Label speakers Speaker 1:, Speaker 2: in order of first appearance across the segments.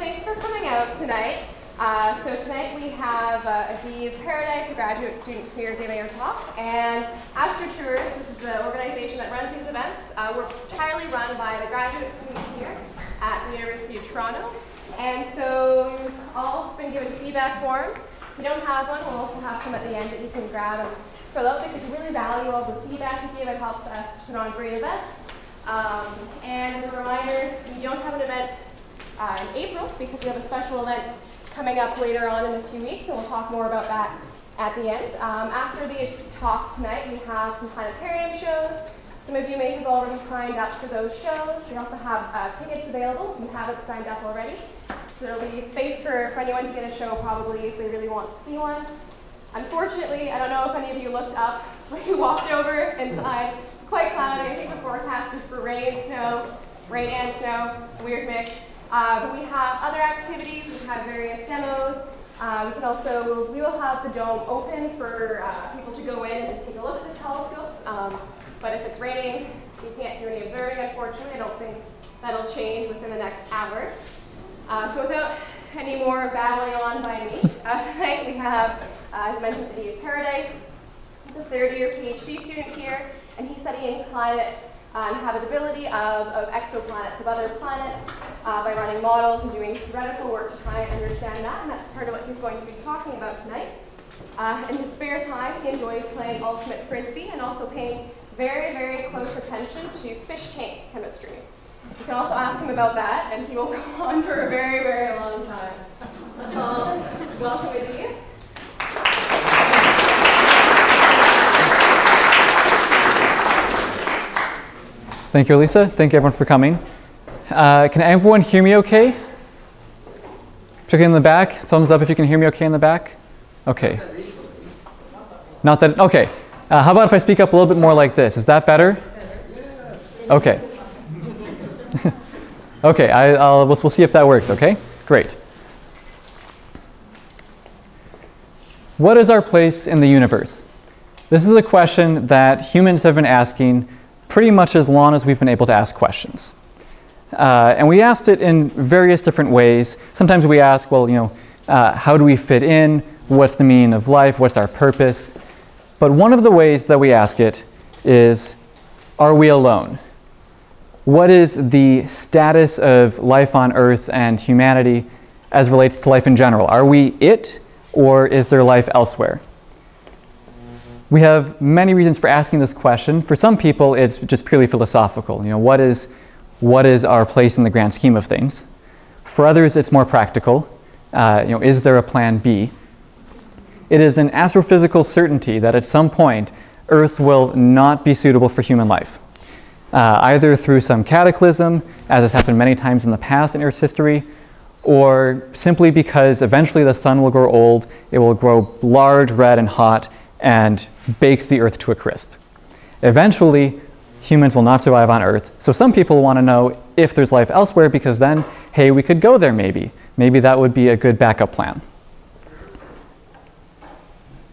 Speaker 1: thanks for coming out tonight. Uh, so tonight we have uh, Adiv Paradise, a graduate student here giving our talk, and Astrotours, this is the organization that runs these events. Uh, we're entirely run by the graduate students here at the University of Toronto. And so you've all been given feedback forms. If you don't have one, we'll also have some at the end that you can grab and fill out because we really value all the feedback you give. It helps us put on great events. Um, and as a reminder, we don't have an event uh, in April because we have a special event coming up later on in a few weeks, and we'll talk more about that at the end. Um, after the talk tonight, we have some planetarium shows. Some of you may have already signed up for those shows. We also have uh, tickets available if you haven't signed up already. So there'll be space for, for anyone to get a show probably if they really want to see one. Unfortunately, I don't know if any of you looked up when you walked over inside. It's quite cloudy. I think the forecast is for rain, snow, rain and snow, weird mix. Uh, we have other activities. We have various demos. Uh, we can also, we will have the dome open for uh, people to go in and just take a look at the telescopes. Um, but if it's raining, we can't do any observing, unfortunately. I don't think that'll change within the next hour. Uh, so without any more babbling on by me, uh, tonight we have, uh, as I mentioned, Adiv Paradise. He's a third year PhD student here, and he's studying climates uh, and habitability of, of, exoplanets, of other planets, uh, by running models and doing theoretical work to try and understand that, and that's part of what he's going to be talking about tonight. Uh, in his spare time, he enjoys playing ultimate frisbee and also paying very, very close attention to fish tank chemistry. You can also ask him about that, and he will go on for a very, very long time. Um, welcome, Adiv.
Speaker 2: Thank you, Elisa. Thank you, everyone, for coming. Uh, can everyone hear me okay? Check in the back. Thumbs up if you can hear me okay in the back. Okay. Not that, okay. Uh, how about if I speak up a little bit more like this? Is that better? Okay. okay, I, we'll, we'll see if that works, okay? Great. What is our place in the universe? This is a question that humans have been asking pretty much as long as we've been able to ask questions. Uh, and we asked it in various different ways. Sometimes we ask, well, you know, uh, how do we fit in? What's the meaning of life? What's our purpose? But one of the ways that we ask it is, are we alone? What is the status of life on Earth and humanity as relates to life in general? Are we it, or is there life elsewhere? We have many reasons for asking this question. For some people, it's just purely philosophical. You know, what is, what is our place in the grand scheme of things? For others, it's more practical. Uh, you know, is there a plan B? It is an astrophysical certainty that at some point, Earth will not be suitable for human life. Uh, either through some cataclysm, as has happened many times in the past in Earth's history, or simply because eventually the sun will grow old, it will grow large, red, and hot, and bake the earth to a crisp. Eventually, humans will not survive on Earth. So some people want to know if there's life elsewhere because then, hey, we could go there maybe. Maybe that would be a good backup plan.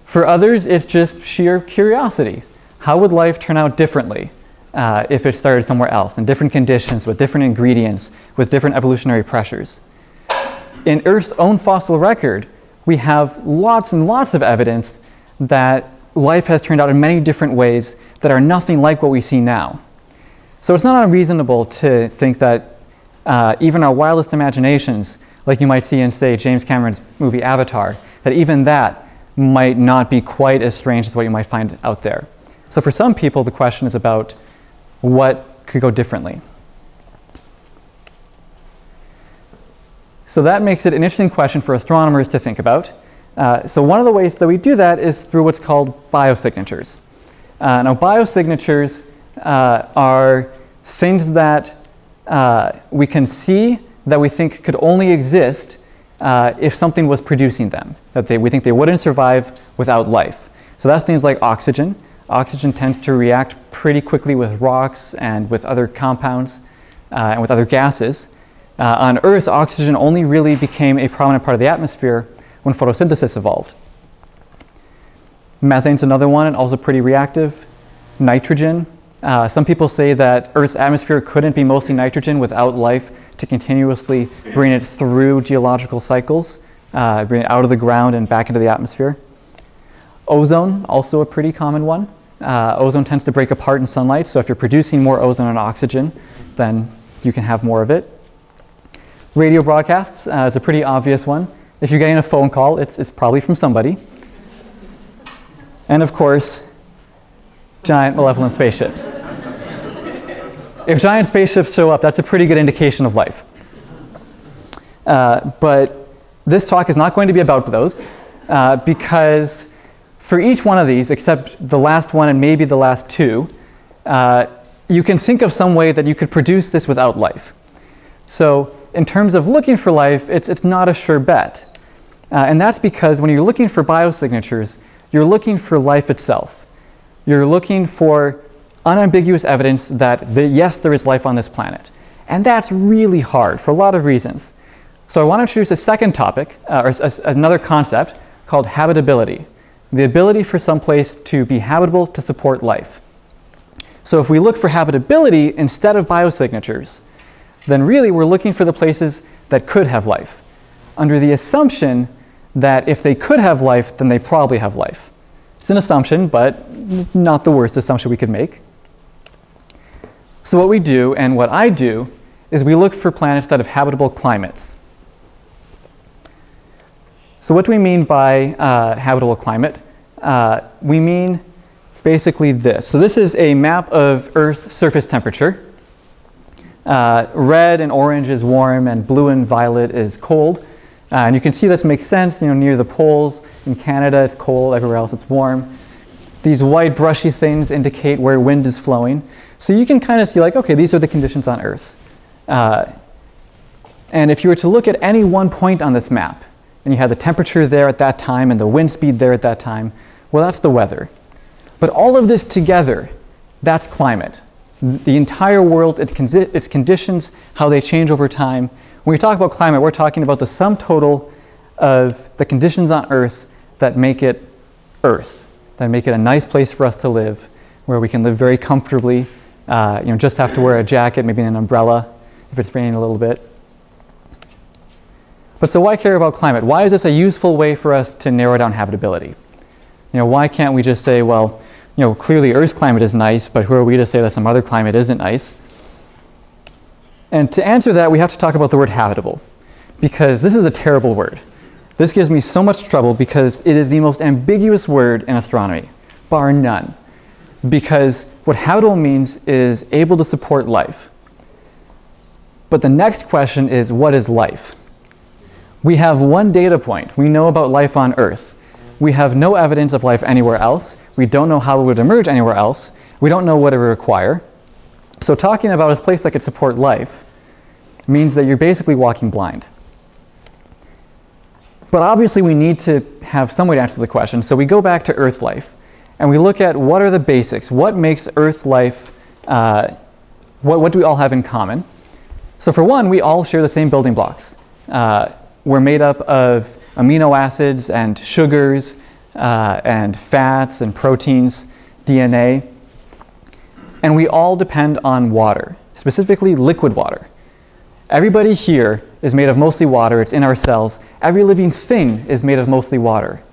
Speaker 2: For others, it's just sheer curiosity. How would life turn out differently uh, if it started somewhere else, in different conditions, with different ingredients, with different evolutionary pressures? In Earth's own fossil record, we have lots and lots of evidence that life has turned out in many different ways that are nothing like what we see now. So it's not unreasonable to think that uh, even our wildest imaginations, like you might see in, say, James Cameron's movie Avatar, that even that might not be quite as strange as what you might find out there. So for some people, the question is about what could go differently. So that makes it an interesting question for astronomers to think about. Uh, so one of the ways that we do that is through what's called biosignatures. Uh, now biosignatures uh, are things that uh, we can see that we think could only exist uh, if something was producing them, that they, we think they wouldn't survive without life. So that's things like oxygen. Oxygen tends to react pretty quickly with rocks and with other compounds and with other gases. on Earth, oxygen only really became a prominent part of the atmosphere when photosynthesis evolved. Methane's another one, and also pretty reactive. Nitrogen. Uh, some people say that Earth's atmosphere couldn't be mostly nitrogen without life to continuously bring it through geological cycles, uh, bring it out of the ground and back into the atmosphere. Ozone, also a pretty common one. Uh, ozone tends to break apart in sunlight, so if you're producing more ozone and oxygen, then you can have more of it. Radio broadcasts uh, is a pretty obvious one. If you're getting a phone call, it's, it's probably from somebody. And of course, giant malevolent spaceships. if giant spaceships show up, that's a pretty good indication of life. Uh, but this talk is not going to be about those uh, because for each one of these, except the last one and maybe the last two, uh, you can think of some way that you could produce this without life. So in terms of looking for life, it's, it's not a sure bet. Uh, and that's because when you're looking for biosignatures, you're looking for life itself. You're looking for unambiguous evidence that, the, yes, there is life on this planet. And that's really hard for a lot of reasons. So I want to introduce a second topic, uh, or a, another concept called habitability the ability for some place to be habitable to support life. So if we look for habitability instead of biosignatures, then really we're looking for the places that could have life, under the assumption that if they could have life, then they probably have life. It's an assumption, but not the worst assumption we could make. So what we do, and what I do, is we look for planets that have habitable climates. So what do we mean by uh, habitable climate? Uh, we mean basically this. So this is a map of Earth's surface temperature. Uh, red and orange is warm, and blue and violet is cold. Uh, and you can see this makes sense. You know, near the poles in Canada, it's cold. Everywhere else, it's warm. These white brushy things indicate where wind is flowing. So you can kind of see, like, okay, these are the conditions on Earth. Uh, and if you were to look at any one point on this map, and you had the temperature there at that time and the wind speed there at that time, well, that's the weather. But all of this together, that's climate. The entire world, its, conditions, how they change over time. When we talk about climate, we're talking about the sum total of the conditions on Earth that make it Earth, that make it a nice place for us to live, where we can live very comfortably. Uh, you know, just have to wear a jacket, maybe an umbrella if it's raining a little bit. But so why care about climate? Why is this a useful way for us to narrow down habitability? You know, why can't we just say, well, you know, clearly Earth's climate is nice, but who are we to say that some other climate isn't nice? And to answer that, we have to talk about the word habitable, because this is a terrible word. This gives me so much trouble because it is the most ambiguous word in astronomy, bar none. Because what habitable means is able to support life. But the next question is, what is life? We have one data point. We know about life on Earth. We have no evidence of life anywhere else. We don't know how it would emerge anywhere else. We don't know what it would require. So talking about a place that could support life means that you're basically walking blind. But obviously we need to have some way to answer the question. So we go back to Earth life and we look at what are the basics? What makes Earth life, uh, what, what do we all have in common? So for one, we all share the same building blocks. Uh, we're made up of amino acids and sugars uh, and fats and proteins, DNA. And we all depend on water, specifically liquid water. Everybody here is made of mostly water, it's in our cells. Every living thing is made of mostly water.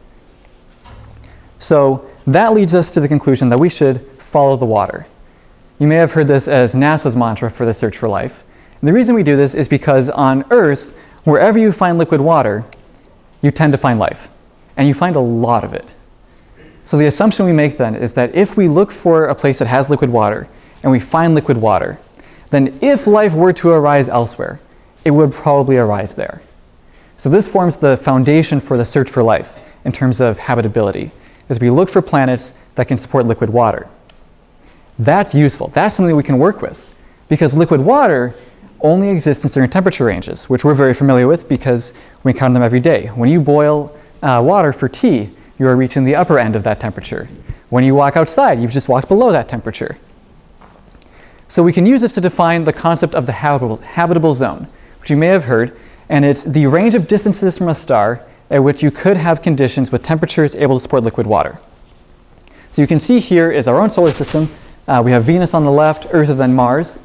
Speaker 2: So that leads us to the conclusion that we should follow the water. You may have heard this as NASA's mantra for the search for life. And the reason we do this is because on Earth, wherever you find liquid water, you tend to find life. And you find a lot of it. So the assumption we make then is that if we look for a place that has liquid water and we find liquid water, then if life were to arise elsewhere, it would probably arise there. So this forms the foundation for the search for life in terms of habitability, as we look for planets that can support liquid water. That's useful. That's something we can work with because liquid water only exists in certain temperature ranges, which we're very familiar with because we encounter them every day. When you boil uh, water for tea, you are reaching the upper end of that temperature. When you walk outside, you've just walked below that temperature. So we can use this to define the concept of the habitable, habitable zone, which you may have heard, and it's the range of distances from a star at which you could have conditions with temperatures able to support liquid water. So you can see here is our own solar system. Uh, we have Venus on the left, Earth, and then Mars.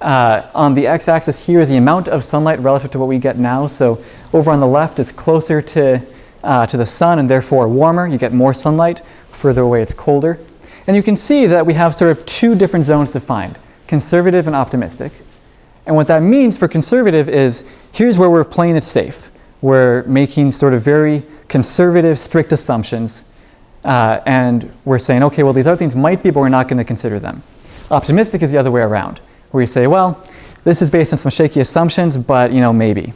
Speaker 2: Uh, on the x-axis here is the amount of sunlight relative to what we get now. So over on the left is closer to, uh, to the sun and therefore warmer. You get more sunlight. Further away it's colder. And you can see that we have sort of two different zones defined, conservative and optimistic. And what that means for conservative is here's where we're playing it safe. We're making sort of very conservative, strict assumptions. Uh, and we're saying, okay, well, these other things might be, but we're not going to consider them. Optimistic is the other way around, where you say, well, this is based on some shaky assumptions, but you know, maybe.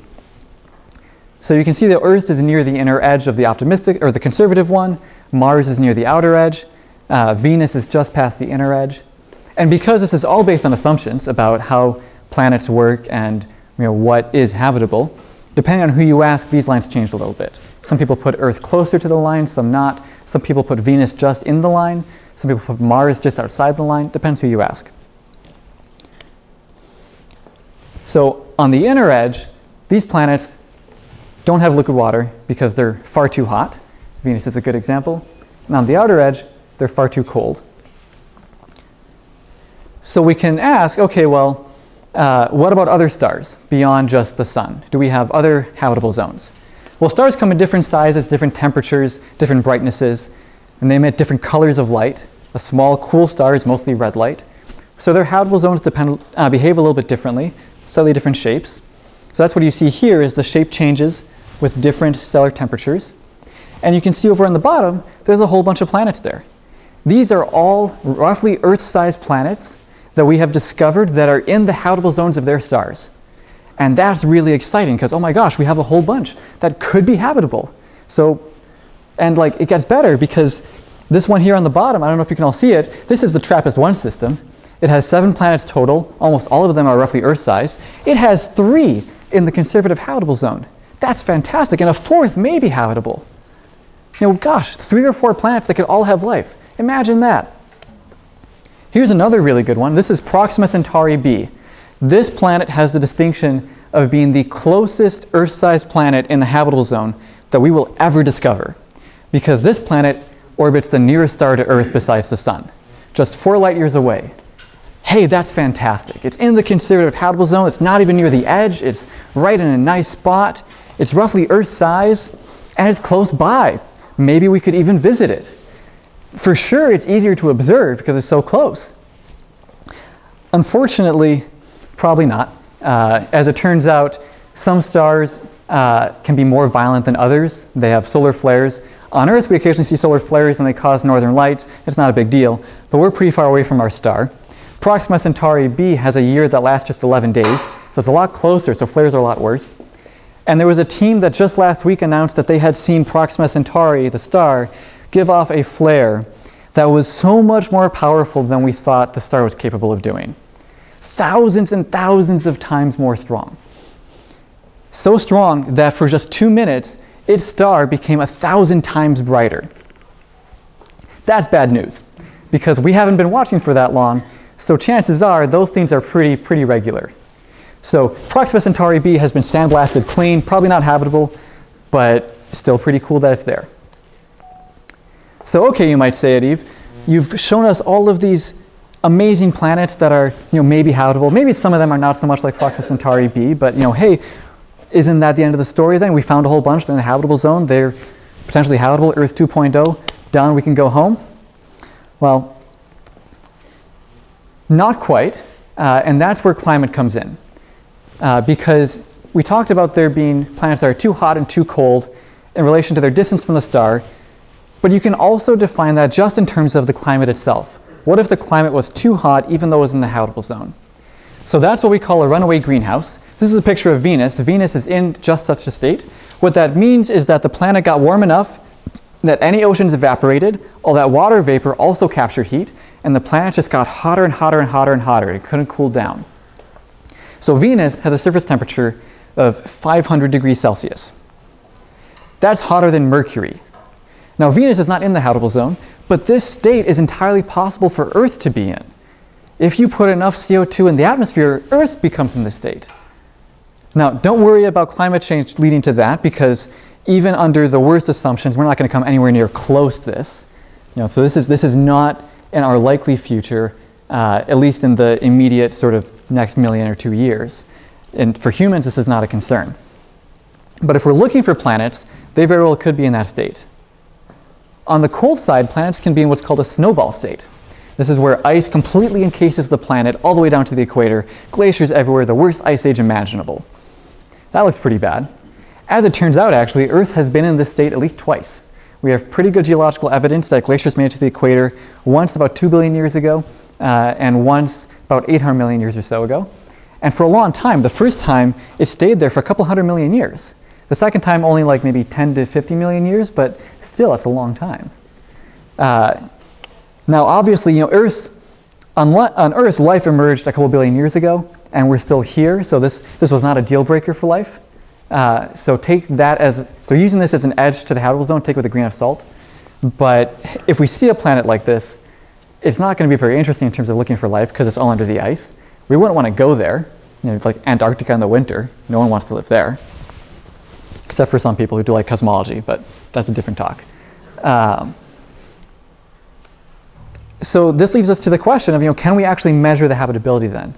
Speaker 2: So you can see the Earth is near the inner edge of the optimistic or the conservative one. Mars is near the outer edge. Uh, Venus is just past the inner edge. And because this is all based on assumptions about how planets work and you know, what is habitable, depending on who you ask, these lines change a little bit. Some people put Earth closer to the line, some not. Some people put Venus just in the line. Some people put Mars just outside the line. Depends who you ask. So on the inner edge, these planets don't have liquid water because they're far too hot. Venus is a good example. And on the outer edge, they're far too cold. So we can ask, okay, well, uh, what about other stars beyond just the sun? Do we have other habitable zones? Well, stars come in different sizes, different temperatures, different brightnesses, and they emit different colors of light. A small, cool star is mostly red light. So their habitable zones depend, uh, behave a little bit differently, slightly different shapes. So that's what you see here is the shape changes with different stellar temperatures. And you can see over on the bottom, there's a whole bunch of planets there. These are all roughly Earth-sized planets that we have discovered that are in the habitable zones of their stars. And that's really exciting because, oh my gosh, we have a whole bunch that could be habitable. So, and like it gets better because this one here on the bottom, I don't know if you can all see it, this is the TRAPPIST-1 system. It has seven planets total. Almost all of them are roughly Earth-sized. It has three in the conservative habitable zone. That's fantastic. And a fourth may be habitable. You know, gosh, three or four planets that could all have life. Imagine that. Here's another really good one. This is Proxima Centauri b. This planet has the distinction of being the closest Earth-sized planet in the habitable zone that we will ever discover, because this planet orbits the nearest star to Earth besides the Sun, just four light years away. Hey, that's fantastic. It's in the conservative habitable zone. It's not even near the edge. It's right in a nice spot. It's roughly Earth size, and it's close by. Maybe we could even visit it. For sure, it's easier to observe because it's so close. Unfortunately, Probably not. Uh, as it turns out, some stars uh, can be more violent than others. They have solar flares. On Earth, we occasionally see solar flares and they cause northern lights. It's not a big deal, but we're pretty far away from our star. Proxima Centauri b has a year that lasts just 11 days, so it's a lot closer, so flares are a lot worse. And there was a team that just last week announced that they had seen Proxima Centauri, the star, give off a flare that was so much more powerful than we thought the star was capable of doing thousands and thousands of times more strong. So strong that for just two minutes, its star became a thousand times brighter. That's bad news because we haven't been watching for that long, so chances are those things are pretty, pretty regular. So Proxima Centauri b has been sandblasted clean, probably not habitable, but still pretty cool that it's there. So okay, you might say Eve, you've shown us all of these amazing planets that are you know maybe habitable. Maybe some of them are not so much like Proxima Centauri b, but you know, hey, isn't that the end of the story then? We found a whole bunch they're in the habitable zone. They're potentially habitable. Earth 2.0 done. We can go home. Well, not quite, uh, and that's where climate comes in, uh, because we talked about there being planets that are too hot and too cold in relation to their distance from the star, but you can also define that just in terms of the climate itself. What if the climate was too hot even though it was in the habitable zone? So that's what we call a runaway greenhouse. This is a picture of Venus. Venus is in just such a state. What that means is that the planet got warm enough that any oceans evaporated, all that water vapor also captured heat, and the planet just got hotter and hotter and hotter and hotter. It couldn't cool down. So Venus has a surface temperature of 500 degrees Celsius. That's hotter than Mercury. Now Venus is not in the habitable zone, but this state is entirely possible for Earth to be in. If you put enough CO2 in the atmosphere, Earth becomes in this state. Now, don't worry about climate change leading to that because even under the worst assumptions, we're not going to come anywhere near close to this. You know, so this is, this is not in our likely future, uh, at least in the immediate sort of next million or two years. And for humans, this is not a concern. But if we're looking for planets, they very well could be in that state. On the cold side, planets can be in what's called a snowball state. This is where ice completely encases the planet all the way down to the equator, glaciers everywhere, the worst ice age imaginable. That looks pretty bad. As it turns out, actually, Earth has been in this state at least twice. We have pretty good geological evidence that glaciers made it to the equator once about 2 billion years ago, uh, and once about 800 million years or so ago. And for a long time, the first time, it stayed there for a couple hundred million years. The second time, only like maybe 10 to 50 million years, but still, that's a long time. Uh, now, obviously, you know, Earth, on, on Earth, life emerged a couple billion years ago, and we're still here, so this, this was not a deal breaker for life. Uh, so take that as, so using this as an edge to the habitable zone, take with a grain of salt. But if we see a planet like this, it's not going to be very interesting in terms of looking for life because it's all under the ice. We wouldn't want to go there. You know, it's like Antarctica in the winter. No one wants to live there, except for some people who do like cosmology, but that's a different talk. Um, so this leads us to the question of, you know, can we actually measure the habitability then?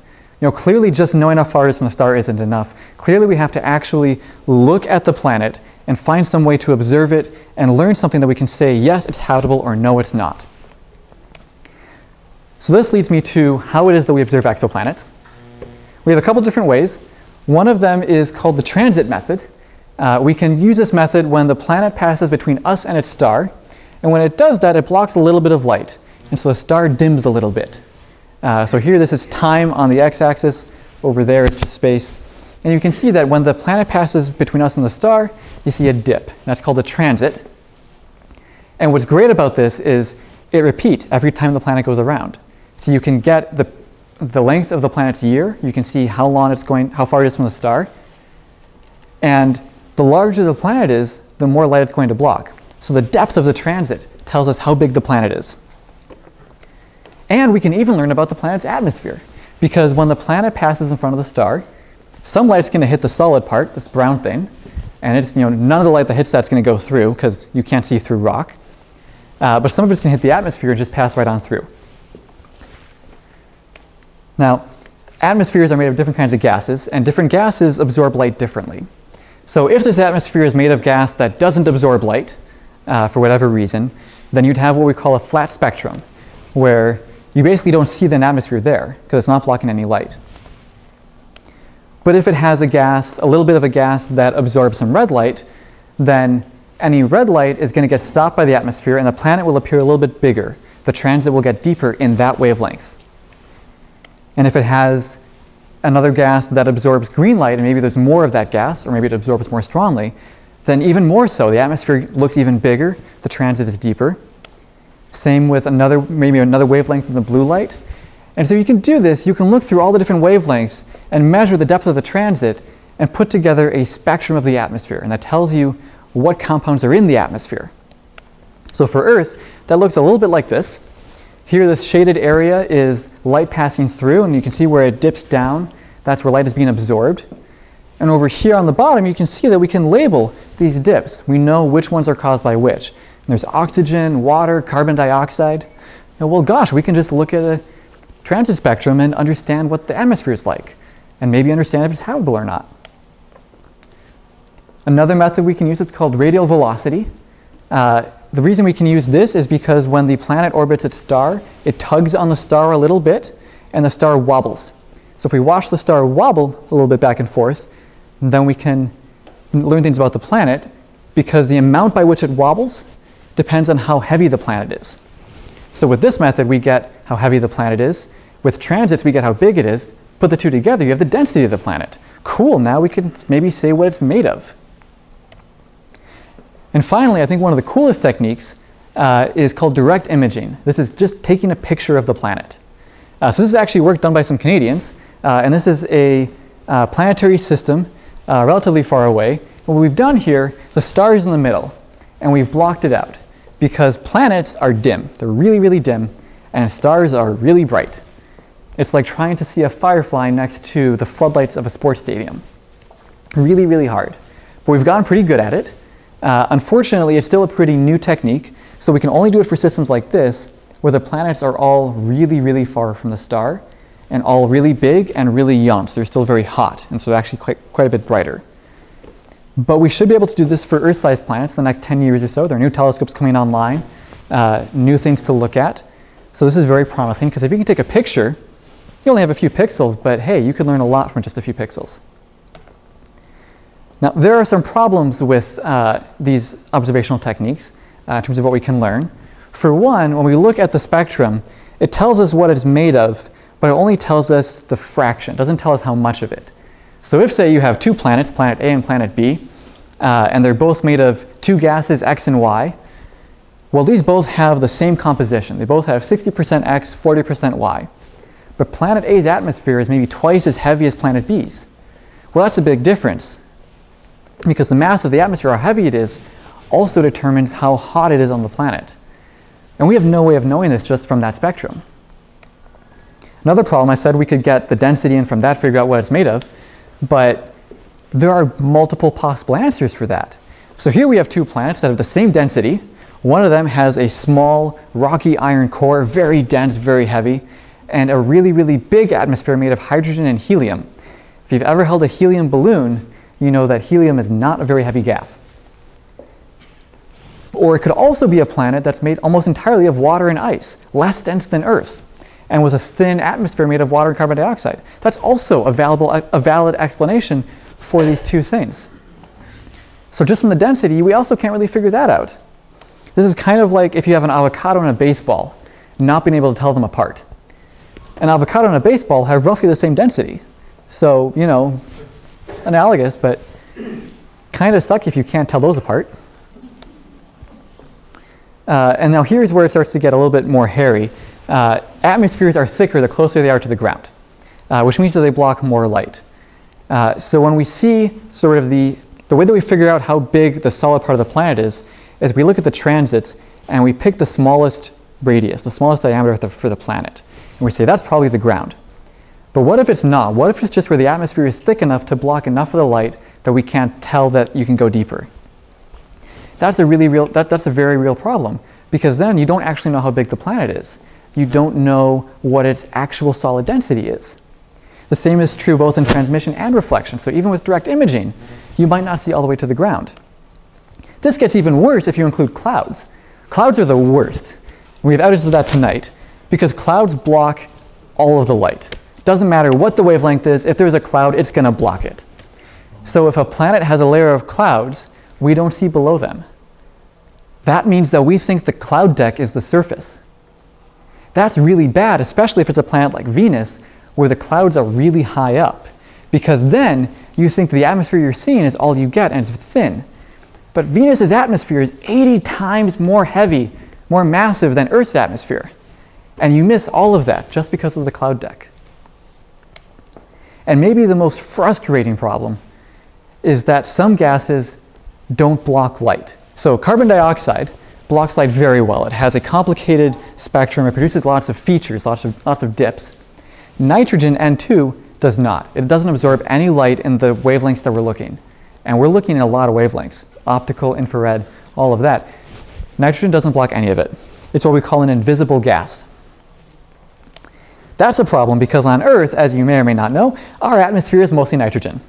Speaker 2: You know, clearly just knowing how far it is from the star isn't enough. Clearly we have to actually look at the planet and find some way to observe it and learn something that we can say, yes, it's habitable or no, it's not. So this leads me to how it is that we observe exoplanets. We have a couple different ways. One of them is called the transit method. Uh, we can use this method when the planet passes between us and its star. And when it does that, it blocks a little bit of light. And so the star dims a little bit. Uh, so here this is time on the x-axis. Over there it's just space. And you can see that when the planet passes between us and the star, you see a dip. That's called a transit. And what's great about this is it repeats every time the planet goes around. So you can get the, the length of the planet's year. You can see how long it's going, how far it is from the star. And the larger the planet is, the more light it's going to block. So the depth of the transit tells us how big the planet is. And we can even learn about the planet's atmosphere. Because when the planet passes in front of the star, some light's going to hit the solid part, this brown thing, and it's, you know, none of the light that hits that's going to go through because you can't see through rock. Uh, but some of it's going to hit the atmosphere and just pass right on through. Now, atmospheres are made of different kinds of gases, and different gases absorb light differently. So if this atmosphere is made of gas that doesn't absorb light, uh, for whatever reason, then you'd have what we call a flat spectrum, where you basically don't see the atmosphere there, because it's not blocking any light. But if it has a gas, a little bit of a gas that absorbs some red light, then any red light is going to get stopped by the atmosphere and the planet will appear a little bit bigger. The transit will get deeper in that wavelength. And if it has another gas that absorbs green light, and maybe there's more of that gas, or maybe it absorbs more strongly, then even more so. The atmosphere looks even bigger, the transit is deeper. Same with another, maybe another wavelength in the blue light. And so you can do this, you can look through all the different wavelengths and measure the depth of the transit and put together a spectrum of the atmosphere. And that tells you what compounds are in the atmosphere. So for Earth, that looks a little bit like this. Here, this shaded area is light passing through, and you can see where it dips down. That's where light is being absorbed. And over here on the bottom, you can see that we can label these dips. We know which ones are caused by which. And there's oxygen, water, carbon dioxide. And well, gosh, we can just look at a transit spectrum and understand what the atmosphere is like, and maybe understand if it's habitable or not. Another method we can use is called radial velocity. Uh, the reason we can use this is because when the planet orbits its star, it tugs on the star a little bit and the star wobbles. So if we watch the star wobble a little bit back and forth, then we can learn things about the planet because the amount by which it wobbles depends on how heavy the planet is. So with this method, we get how heavy the planet is. With transits, we get how big it is. Put the two together, you have the density of the planet. Cool, now we can maybe say what it's made of. And finally, I think one of the coolest techniques uh, is called direct imaging. This is just taking a picture of the planet. Uh, so this is actually work done by some Canadians, uh, and this is a uh, planetary system uh, relatively far away. what we've done here, the star is in the middle, and we've blocked it out because planets are dim. They're really, really dim, and stars are really bright. It's like trying to see a firefly next to the floodlights of a sports stadium. Really, really hard. But we've gotten pretty good at it. Uh, unfortunately, it's still a pretty new technique, so we can only do it for systems like this, where the planets are all really, really far from the star, and all really big and really young, so they're still very hot, and so they're actually quite, quite a bit brighter. But we should be able to do this for Earth-sized planets in the next 10 years or so. There are new telescopes coming online, uh, new things to look at. So this is very promising because if you can take a picture, you only have a few pixels, but hey, you can learn a lot from just a few pixels. Now, there are some problems with uh, these observational techniques uh, in terms of what we can learn. For one, when we look at the spectrum, it tells us what it's made of, but it only tells us the fraction. It doesn't tell us how much of it. So if, say, you have two planets, planet A and planet B, uh, and they're both made of two gases, X and Y, well, these both have the same composition. They both have 60% X, 40% Y. But planet A's atmosphere is maybe twice as heavy as planet B's. Well, that's a big difference because the mass of the atmosphere, how heavy it is, also determines how hot it is on the planet. And we have no way of knowing this just from that spectrum. Another problem, I said we could get the density in from that, figure out what it's made of, but there are multiple possible answers for that. So here we have two planets that have the same density. One of them has a small rocky iron core, very dense, very heavy, and a really, really big atmosphere made of hydrogen and helium. If you've ever held a helium balloon, you know that helium is not a very heavy gas. Or it could also be a planet that's made almost entirely of water and ice, less dense than Earth, and with a thin atmosphere made of water and carbon dioxide. That's also a, valuable, a valid explanation for these two things. So just from the density, we also can't really figure that out. This is kind of like if you have an avocado and a baseball, not being able to tell them apart. An avocado and a baseball have roughly the same density. So, you know, analogous, but kind of suck if you can't tell those apart. Uh, and now here's where it starts to get a little bit more hairy. Uh, atmospheres are thicker the closer they are to the ground, uh, which means that they block more light. Uh, so when we see sort of the, the way that we figure out how big the solid part of the planet is, is we look at the transits and we pick the smallest radius, the smallest diameter for the planet. And we say that's probably the ground. But what if it's not? What if it's just where the atmosphere is thick enough to block enough of the light that we can't tell that you can go deeper? That's a really real, that, that's a very real problem because then you don't actually know how big the planet is. You don't know what its actual solid density is. The same is true both in transmission and reflection. So even with direct imaging, you might not see all the way to the ground. This gets even worse if you include clouds. Clouds are the worst. We have evidence of that tonight because clouds block all of the light. Doesn't matter what the wavelength is, if there's a cloud, it's going to block it. So if a planet has a layer of clouds, we don't see below them. That means that we think the cloud deck is the surface. That's really bad, especially if it's a planet like Venus, where the clouds are really high up, because then you think the atmosphere you're seeing is all you get and it's thin. But Venus's atmosphere is 80 times more heavy, more massive than Earth's atmosphere. And you miss all of that just because of the cloud deck. And maybe the most frustrating problem is that some gases don't block light. So carbon dioxide blocks light very well. It has a complicated spectrum. It produces lots of features, lots of, lots of dips. Nitrogen, N2, does not. It doesn't absorb any light in the wavelengths that we're looking. And we're looking at a lot of wavelengths, optical, infrared, all of that. Nitrogen doesn't block any of it. It's what we call an invisible gas. That's a problem because on Earth, as you may or may not know, our atmosphere is mostly nitrogen.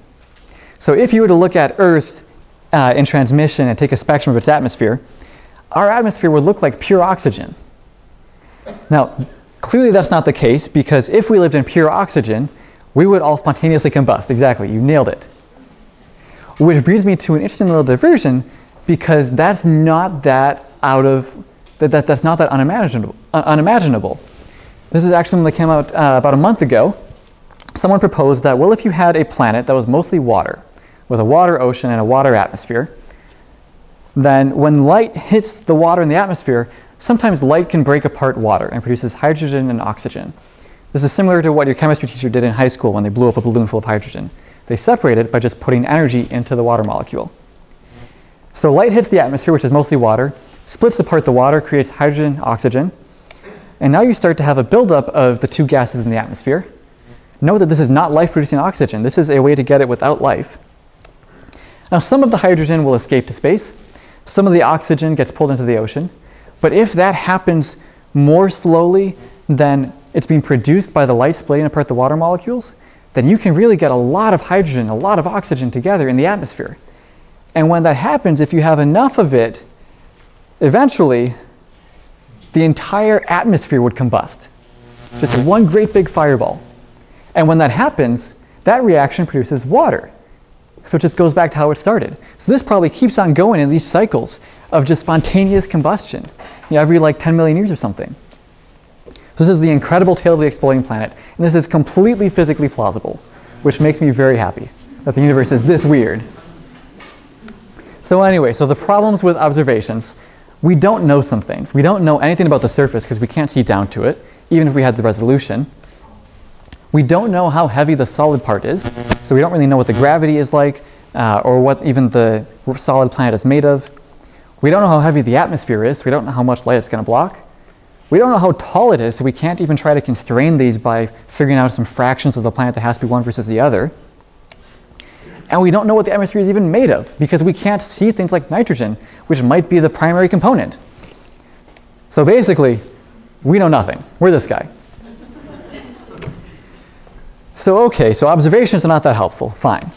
Speaker 2: So if you were to look at Earth uh, in transmission and take a spectrum of its atmosphere, our atmosphere would look like pure oxygen. Now, clearly that's not the case because if we lived in pure oxygen, we would all spontaneously combust. Exactly, you nailed it. Which brings me to an interesting little diversion because that's not that out of, that, that that's not that unimaginable. Uh, unimaginable. This is actually something that came out uh, about a month ago. Someone proposed that, well, if you had a planet that was mostly water, with a water ocean and a water atmosphere, then when light hits the water in the atmosphere, sometimes light can break apart water and produces hydrogen and oxygen. This is similar to what your chemistry teacher did in high school when they blew up a balloon full of hydrogen. They separate it by just putting energy into the water molecule. So light hits the atmosphere, which is mostly water, splits apart the water, creates hydrogen, oxygen, and now you start to have a buildup of the two gases in the atmosphere. Note that this is not life-producing oxygen. This is a way to get it without life. Now some of the hydrogen will escape to space, some of the oxygen gets pulled into the ocean. But if that happens more slowly than it's being produced by the light splitting apart the water molecules, then you can really get a lot of hydrogen, a lot of oxygen together in the atmosphere. And when that happens, if you have enough of it, eventually the entire atmosphere would combust. Just one great big fireball. And when that happens, that reaction produces water. So it just goes back to how it started. So this probably keeps on going in these cycles of just spontaneous combustion you know, every like 10 million years or something. So this is the incredible tale of the exploding planet, and this is completely physically plausible, which makes me very happy that the universe is this weird. So anyway, so the problems with observations, we don't know some things. We don't know anything about the surface because we can't see down to it, even if we had the resolution. We don't know how heavy the solid part is, so we don't really know what the gravity is like, uh, or what even the solid planet is made of. We don't know how heavy the atmosphere is, so we don't know how much light it's going to block. We don't know how tall it is, so we can't even try to constrain these by figuring out some fractions of the planet that has to be one versus the other. And we don't know what the atmosphere is even made of, because we can't see things like nitrogen, which might be the primary component. So basically, we know nothing. We're this guy. so okay, so observations are not that helpful, fine.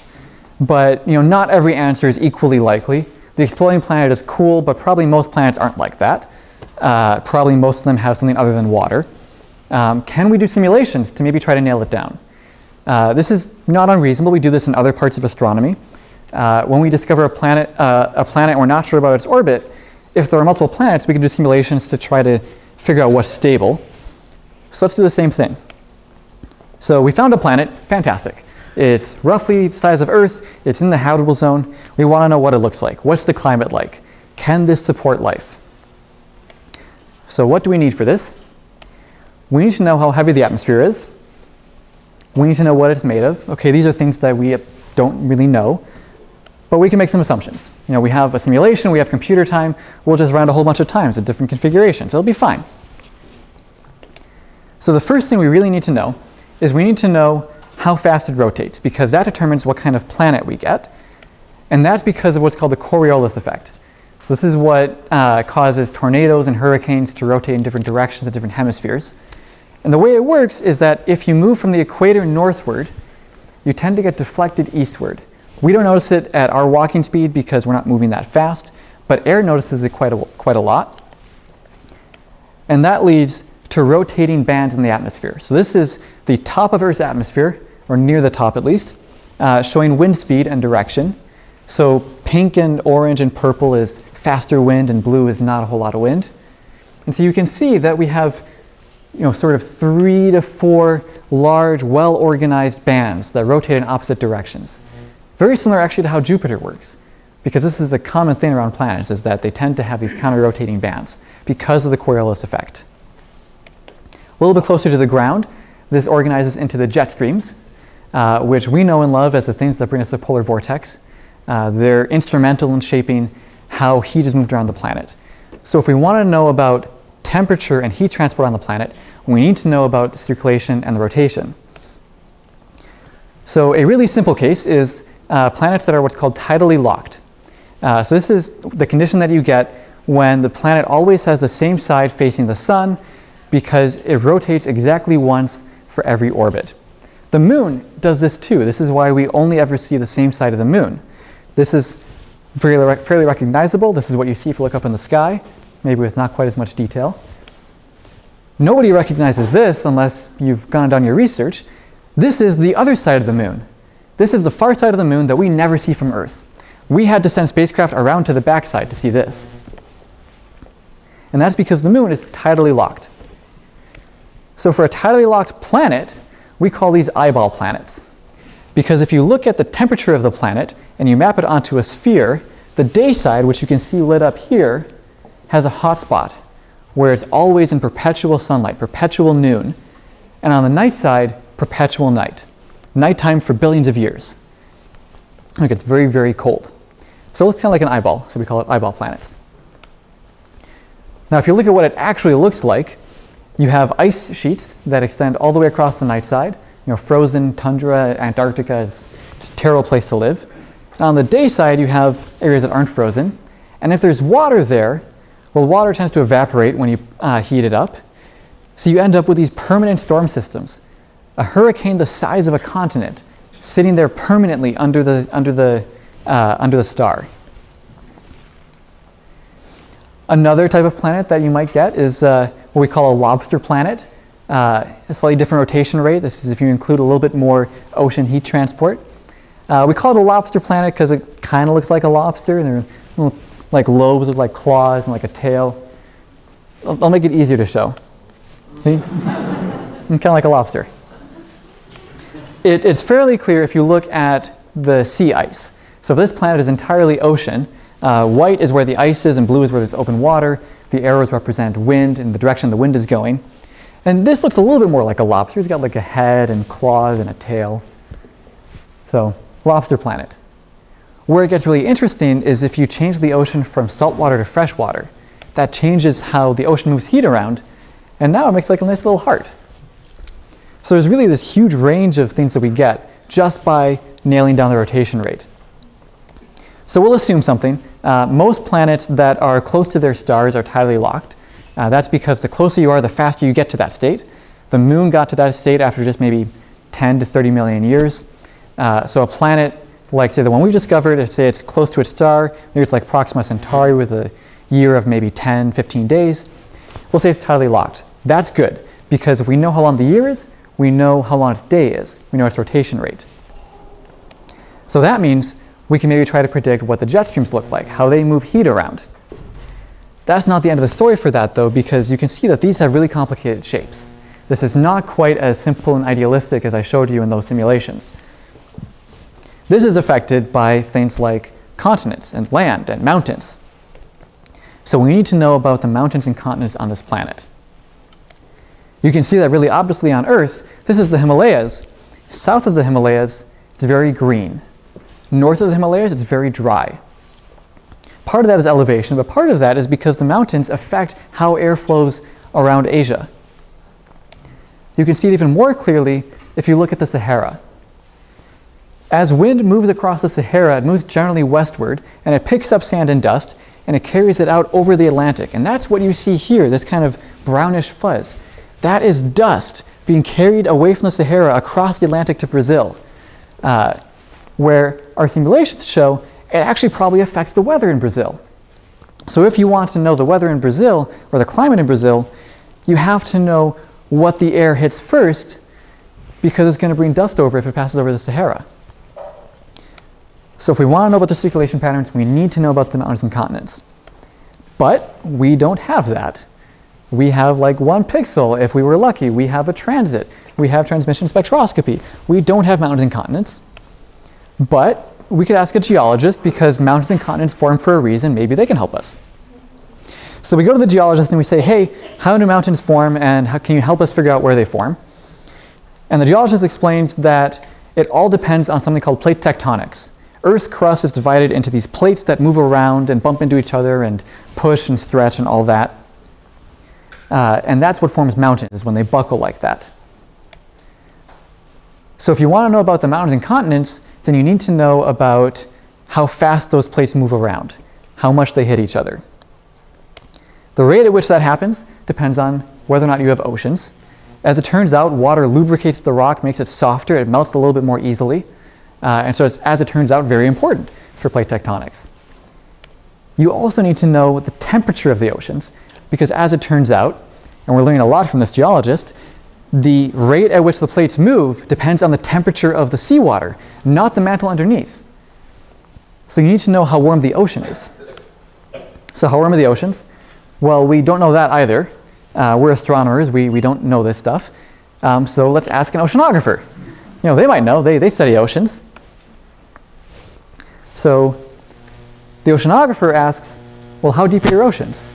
Speaker 2: But you know, not every answer is equally likely. The exploding planet is cool, but probably most planets aren't like that. Uh, probably most of them have something other than water. Um, can we do simulations to maybe try to nail it down? Uh, this is not unreasonable. We do this in other parts of astronomy. Uh, when we discover a planet, uh, a planet we're not sure about its orbit, if there are multiple planets, we can do simulations to try to figure out what's stable. So let's do the same thing. So we found a planet, fantastic. It's roughly the size of Earth, it's in the habitable zone. We want to know what it looks like. What's the climate like? Can this support life? So what do we need for this? We need to know how heavy the atmosphere is. We need to know what it's made of. Okay, these are things that we don't really know, but we can make some assumptions. You know, we have a simulation, we have computer time, we'll just run a whole bunch of times at different configurations. It'll be fine. So the first thing we really need to know is we need to know how fast it rotates, because that determines what kind of planet we get. And that's because of what's called the Coriolis effect. So this is what uh, causes tornadoes and hurricanes to rotate in different directions in different hemispheres. And the way it works is that if you move from the equator northward, you tend to get deflected eastward. We don't notice it at our walking speed because we're not moving that fast, but air notices it quite a, quite a lot. And that leads to rotating bands in the atmosphere. So this is the top of Earth's atmosphere, or near the top at least, uh, showing wind speed and direction. So pink and orange and purple is faster wind and blue is not a whole lot of wind. And so you can see that we have you know, sort of three to four large, well-organized bands that rotate in opposite directions. Very similar actually to how Jupiter works, because this is a common thing around planets, is that they tend to have these counter-rotating bands because of the Coriolis effect. A little bit closer to the ground, this organizes into the jet streams, uh, which we know and love as the things that bring us the polar vortex. Uh, they're instrumental in shaping how heat is moved around the planet. So if we want to know about temperature and heat transport on the planet, we need to know about the circulation and the rotation. So a really simple case is uh, planets that are what's called tidally locked. Uh, so this is the condition that you get when the planet always has the same side facing the sun because it rotates exactly once for every orbit. The moon does this too. This is why we only ever see the same side of the moon. This is fairly, fairly recognizable. This is what you see if you look up in the sky, maybe with not quite as much detail. Nobody recognizes this unless you've gone and done your research. This is the other side of the moon. This is the far side of the moon that we never see from Earth. We had to send spacecraft around to the backside to see this. And that's because the moon is tidally locked. So for a tidally locked planet, we call these eyeball planets. Because if you look at the temperature of the planet and you map it onto a sphere, the day side, which you can see lit up here, has a hot spot where it's always in perpetual sunlight, perpetual noon. And on the night side, perpetual night. Nighttime for billions of years. It gets very, very cold. So it looks kind of like an eyeball, so we call it eyeball planets. Now, if you look at what it actually looks like, you have ice sheets that extend all the way across the night side. You know, frozen tundra, Antarctica is a terrible place to live. on the day side, you have areas that aren't frozen. And if there's water there, well, water tends to evaporate when you uh, heat it up. So you end up with these permanent storm systems. A hurricane the size of a continent sitting there permanently under the, under the, uh, under the star. Another type of planet that you might get is uh, what we call a lobster planet. Uh, a slightly different rotation rate. This is if you include a little bit more ocean heat transport. Uh, we call it a lobster planet because it kind of looks like a lobster, and there are little, like lobes with like claws and like a tail. I'll, I'll make it easier to show. See? kind of like a lobster. It, it's fairly clear if you look at the sea ice. So if this planet is entirely ocean, uh, white is where the ice is and blue is where there's open water. The arrows represent wind and the direction the wind is going. And this looks a little bit more like a lobster. It's got like a head and claws and a tail. So, lobster planet. Where it gets really interesting is if you change the ocean from saltwater to freshwater. That changes how the ocean moves heat around, and now it makes like a nice little heart. So there's really this huge range of things that we get just by nailing down the rotation rate. So we'll assume something. Uh, most planets that are close to their stars are tidally locked. Uh, that's because the closer you are, the faster you get to that state. The moon got to that state after just maybe 10 to 30 million years. Uh, so a planet like, say, the one we discovered, if say it's close to its star, maybe it's like Proxima Centauri with a year of maybe 10, 15 days, we'll say it's tidally locked. That's good, because if we know how long the year is, we know how long its day is. We know its rotation rate. So that means we can maybe try to predict what the jet streams look like, how they move heat around. That's not the end of the story for that, though, because you can see that these have really complicated shapes. This is not quite as simple and idealistic as I showed you in those simulations. This is affected by things like continents and land and mountains. So we need to know about the mountains and continents on this planet. You can see that really obviously on Earth. This is the Himalayas. South of the Himalayas, it's very green. North of the Himalayas, it's very dry. Part of that is elevation, but part of that is because the mountains affect how air flows around Asia. You can see it even more clearly if you look at the Sahara. As wind moves across the Sahara, it moves generally westward, and it picks up sand and dust, and it carries it out over the Atlantic. And that's what you see here, this kind of brownish fuzz. That is dust being carried away from the Sahara across the Atlantic to Brazil. Uh, where our simulations show it actually probably affects the weather in Brazil. So if you want to know the weather in Brazil or the climate in Brazil, you have to know what the air hits first because it's going to bring dust over if it passes over the Sahara. So if we want to know about the circulation patterns, we need to know about the mountains and continents. But we don't have that. We have like one pixel if we were lucky. We have a transit. We have transmission spectroscopy. We don't have mountains and continents. But we could ask a geologist because mountains and continents form for a reason. Maybe they can help us. So we go to the geologist and we say, hey, how do mountains form and how, can you help us figure out where they form? And the geologist explains that it all depends on something called plate tectonics. Earth's crust is divided into these plates that move around and bump into each other and push and stretch and all that. Uh, and that's what forms mountains, is when they buckle like that. So if you want to know about the mountains and continents, then you need to know about how fast those plates move around, how much they hit each other. The rate at which that happens depends on whether or not you have oceans. As it turns out, water lubricates the rock, makes it softer, it melts a little bit more easily. Uh, and so it's, as it turns out, very important for plate tectonics. You also need to know the temperature of the oceans, because as it turns out, and we're learning a lot from this geologist, the rate at which the plates move depends on the temperature of the seawater, not the mantle underneath. So you need to know how warm the ocean is. So how warm are the oceans? Well, we don't know that either. Uh, we're astronomers, we, we don't know this stuff. Um, so let's ask an oceanographer. You know, they might know, they, they study oceans. So the oceanographer asks, well, how deep are your oceans?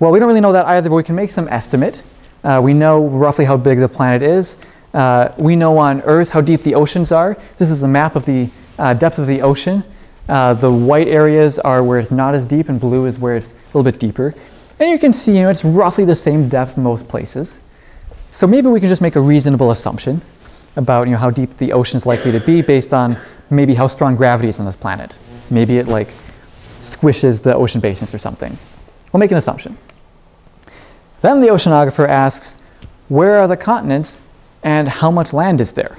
Speaker 2: Well, we don't really know that either, but we can make some estimate. Uh, we know roughly how big the planet is. Uh, we know on Earth how deep the oceans are. This is a map of the uh, depth of the ocean. Uh, the white areas are where it's not as deep, and blue is where it's a little bit deeper. And you can see, you know, it's roughly the same depth most places. So maybe we can just make a reasonable assumption about, you know, how deep the ocean is likely to be based on maybe how strong gravity is on this planet. Maybe it like squishes the ocean basins or something. We'll make an assumption. Then the oceanographer asks, where are the continents and how much land is there?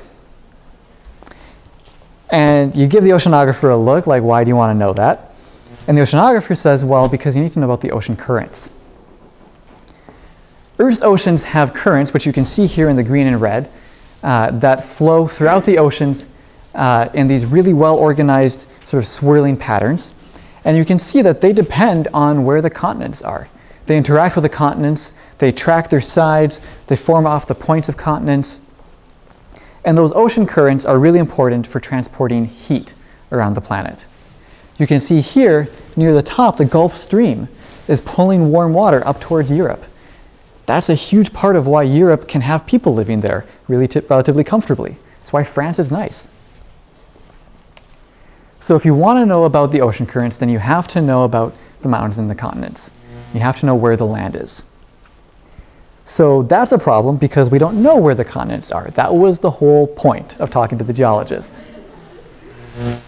Speaker 2: And you give the oceanographer a look, like, why do you want to know that? And the oceanographer says, well, because you need to know about the ocean currents. Earth's oceans have currents, which you can see here in the green and red, uh, that flow throughout the oceans uh, in these really well organized, sort of swirling patterns. And you can see that they depend on where the continents are. They interact with the continents, they track their sides, they form off the points of continents. And those ocean currents are really important for transporting heat around the planet. You can see here near the top, the Gulf Stream is pulling warm water up towards Europe. That's a huge part of why Europe can have people living there really relatively comfortably. That's why France is nice. So if you want to know about the ocean currents, then you have to know about the mountains and the continents. You have to know where the land is. So that's a problem because we don't know where the continents are. That was the whole point of talking to the geologist.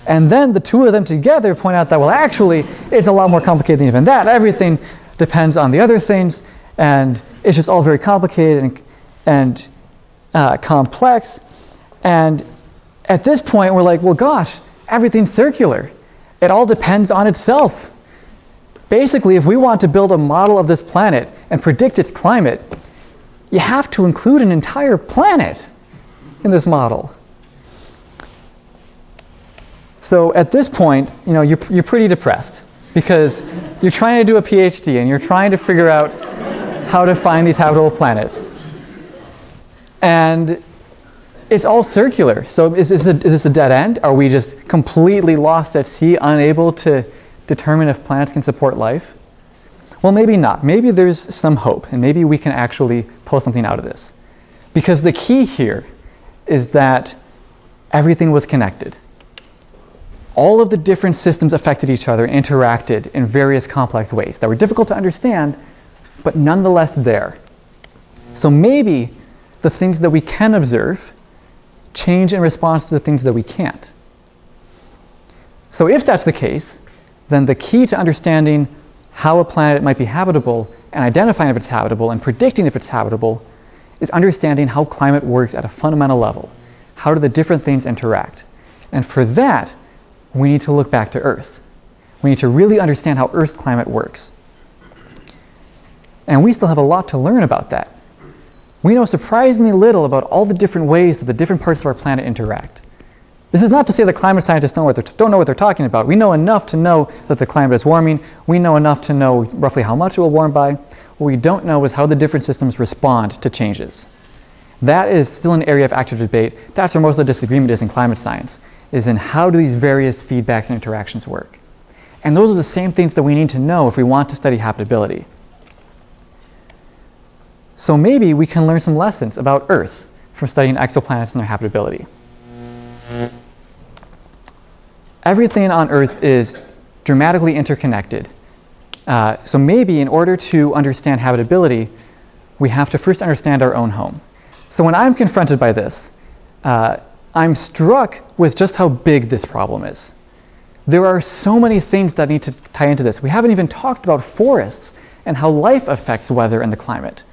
Speaker 2: And then the two of them together point out that, well, actually, it's a lot more complicated than even that. Everything depends on the other things, and it's just all very complicated and, and uh, complex. And at this point, we're like, well, gosh, everything's circular. It all depends on itself. Basically, if we want to build a model of this planet and predict its climate, you have to include an entire planet in this model. So at this point, you know, you're, you're pretty depressed because you're trying to do a PhD and you're trying to figure out how to find these habitable planets. And it's all circular. So is, is, is this a dead end? Are we just completely lost at sea, unable to determine if planets can support life? Well, maybe not. Maybe there's some hope, and maybe we can actually pull something out of this. Because the key here is that everything was connected. All of the different systems affected each other interacted in various complex ways that were difficult to understand, but nonetheless there. So maybe the things that we can observe change in response to the things that we can't. So if that's the case, then the key to understanding how a planet might be habitable and identifying if it's habitable and predicting if it's habitable is understanding how climate works at a fundamental level. How do the different things interact? And for that, we need to look back to Earth. We need to really understand how Earth's climate works. And we still have a lot to learn about that. We know surprisingly little about all the different ways that the different parts of our planet interact. This is not to say that climate scientists don't, don't know what they're talking about. We know enough to know that the climate is warming. We know enough to know roughly how much it will warm by. What we don't know is how the different systems respond to changes. That is still an area of active debate. That's where most of the disagreement is in climate science, is in how do these various feedbacks and interactions work. And those are the same things that we need to know if we want to study habitability. So maybe we can learn some lessons about Earth from studying exoplanets and their habitability. Everything on Earth is dramatically interconnected. Uh, so maybe in order to understand habitability, we have to first understand our own home. So when I'm confronted by this, uh, I'm struck with just how big this problem is. There are so many things that need to tie into this. We haven't even talked about forests and how life affects weather and the climate.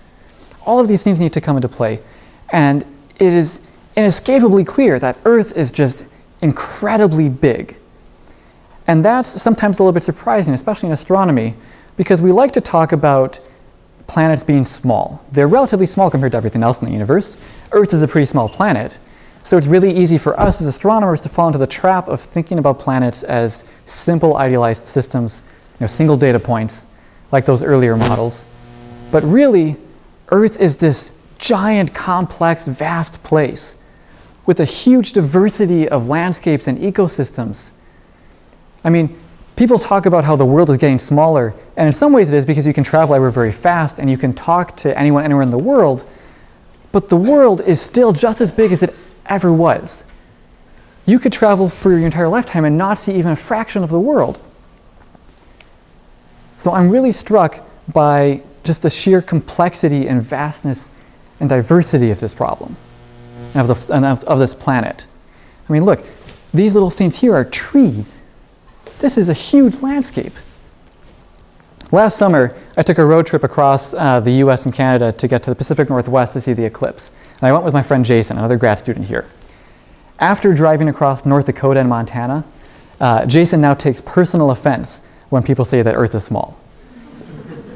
Speaker 2: All of these things need to come into play. And it is inescapably clear that Earth is just incredibly big. And that's sometimes a little bit surprising, especially in astronomy, because we like to talk about planets being small. They're relatively small compared to everything else in the universe. Earth is a pretty small planet. So it's really easy for us as astronomers to fall into the trap of thinking about planets as simple idealized systems, you know, single data points, like those earlier models. But really, Earth is this giant, complex, vast place with a huge diversity of landscapes and ecosystems. I mean, people talk about how the world is getting smaller, and in some ways it is because you can travel everywhere very fast and you can talk to anyone anywhere in the world, but the world is still just as big as it ever was. You could travel for your entire lifetime and not see even a fraction of the world. So I'm really struck by just the sheer complexity and vastness and diversity of this problem and of, the, and of, of this planet. I mean, look, these little things here are trees. This is a huge landscape. Last summer, I took a road trip across uh, the US and Canada to get to the Pacific Northwest to see the eclipse. And I went with my friend Jason, another grad student here. After driving across North Dakota and Montana, uh, Jason now takes personal offense when people say that Earth is small.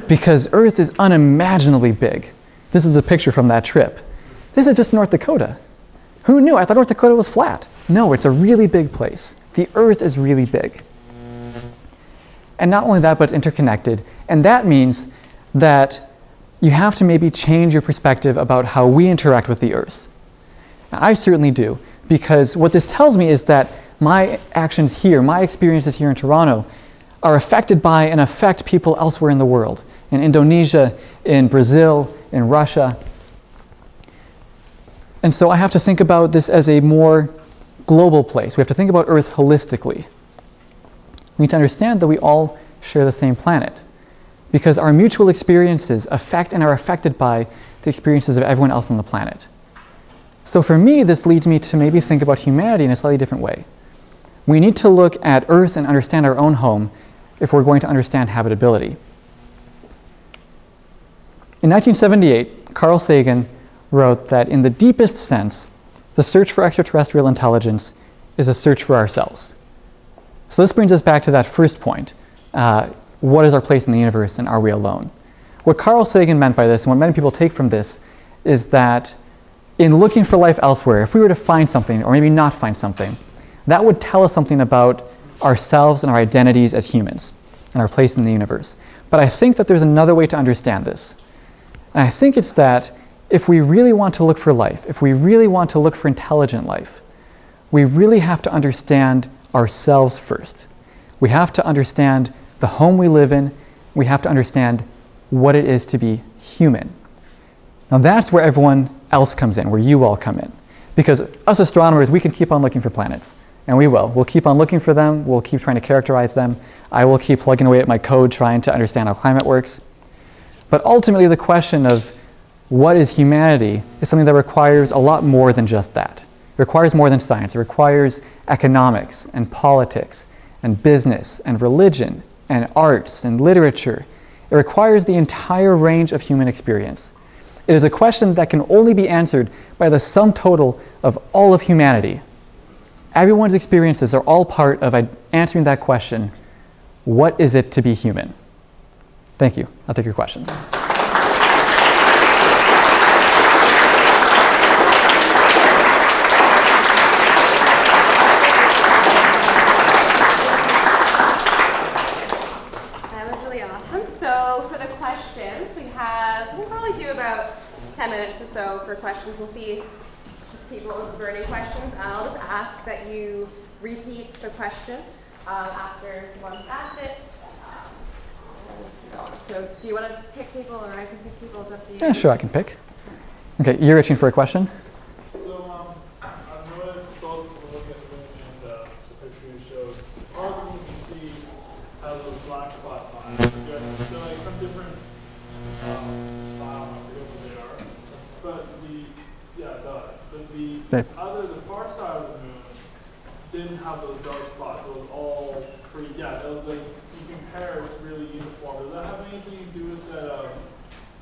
Speaker 2: Because Earth is unimaginably big. This is a picture from that trip. This is just North Dakota. Who knew? I thought North Dakota was flat. No, it's a really big place. The Earth is really big. And not only that, but interconnected. And that means that you have to maybe change your perspective about how we interact with the earth. Now, I certainly do, because what this tells me is that my actions here, my experiences here in Toronto, are affected by and affect people elsewhere in the world in Indonesia, in Brazil, in Russia. And so I have to think about this as a more global place. We have to think about Earth holistically. We need to understand that we all share the same planet because our mutual experiences affect and are affected by the experiences of everyone else on the planet. So for me, this leads me to maybe think about humanity in a slightly different way. We need to look at Earth and understand our own home if we're going to understand habitability. In 1978, Carl Sagan wrote that in the deepest sense, the search for extraterrestrial intelligence is a search for ourselves. So this brings us back to that first point. Uh, what is our place in the universe and are we alone? What Carl Sagan meant by this, and what many people take from this, is that in looking for life elsewhere, if we were to find something, or maybe not find something, that would tell us something about ourselves and our identities as humans and our place in the universe. But I think that there's another way to understand this. And I think it's that if we really want to look for life, if we really want to look for intelligent life, we really have to understand ourselves first. We have to understand the home we live in. We have to understand what it is to be human. Now, that's where everyone else comes in, where you all come in. Because us astronomers, we can keep on looking for planets. And we will. We'll keep on looking for them. We'll keep trying to characterize them. I will keep plugging away at my code trying to understand how climate works. But ultimately, the question of what is humanity is something that requires a lot more than just that. It requires more than science. It requires economics and politics and business and religion and arts and literature. It requires the entire range of human experience. It is a question that can only be answered by the sum total of all of humanity. Everyone's experiences are all part of answering that question what is it to be human? Thank you. I'll take your questions. That was really awesome.
Speaker 1: So for the questions, we have we'll probably do about ten minutes or so for questions. We'll see people with burning questions. I'll just ask that you repeat the question um, after someone asked it. So do you want to pick people or I can pick people? It's up to you.
Speaker 2: Yeah, sure, I can pick. Okay, you're itching for a question?
Speaker 3: the other, the far side of the moon didn't have those dark spots. It was all pretty, yeah, it was like, you compare, it's really uniform. Does that have anything to do with that uh,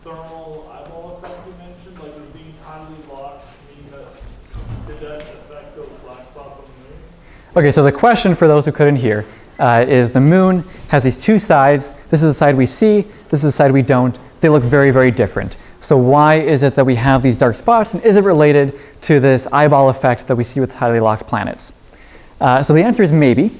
Speaker 3: thermal eyeball effect you mentioned? Like it being tidally locked, meaning that, did that affect those black spots on the moon?
Speaker 2: Okay, so the question for those who couldn't hear uh, is the moon has these two sides. This is the side we see, this is the side we don't. They look very, very different. So why is it that we have these dark spots and is it related to this eyeball effect that we see with tidally locked planets? Uh, so the answer is maybe.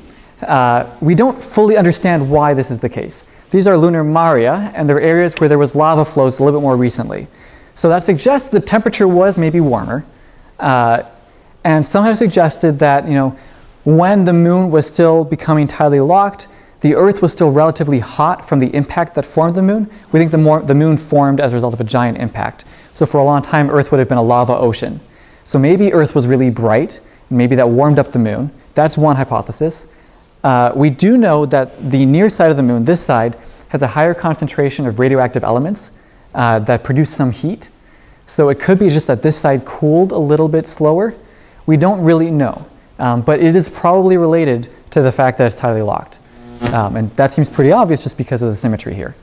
Speaker 2: Uh, we don't fully understand why this is the case. These are lunar maria and they're areas where there was lava flows a little bit more recently. So that suggests the temperature was maybe warmer. Uh, and some have suggested that, you know, when the moon was still becoming tidally locked, the Earth was still relatively hot from the impact that formed the moon. We think the, more, the moon formed as a result of a giant impact. So for a long time, Earth would have been a lava ocean. So maybe Earth was really bright, maybe that warmed up the moon. That's one hypothesis. Uh, we do know that the near side of the moon, this side, has a higher concentration of radioactive elements uh, that produce some heat. So it could be just that this side cooled a little bit slower. We don't really know, um, but it is probably related to the fact that it's tidally locked. Um, and that seems pretty obvious just because of the symmetry here.